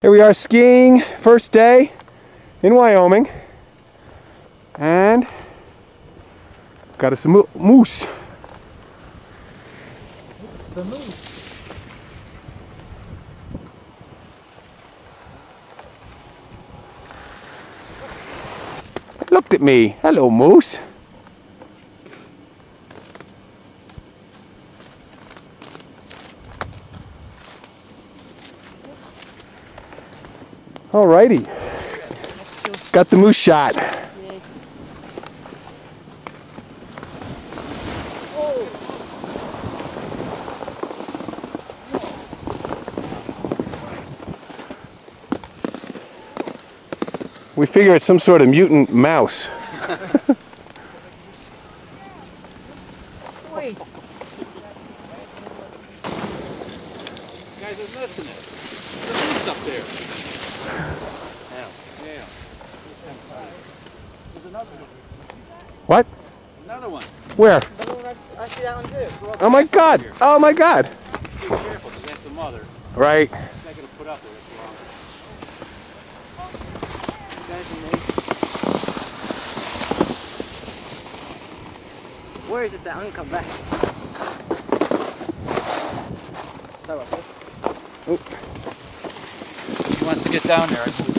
Here we are skiing, first day in Wyoming. And got us a mo- moose. The moose. Looked at me. Hello, moose. Alrighty. Got the moose shot. We figure it's some sort of mutant mouse. Wait. Guys, there's missing it. There's moose up there. Yeah. There's another one. What? Another one. Where? Another one, I, I see that one too. Oh my god! Oh my god! Be careful, that's the mother. Right. She's not going to put up with it too long. Where is this at? I'm gonna come back. Sorry about this. He wants to get down there.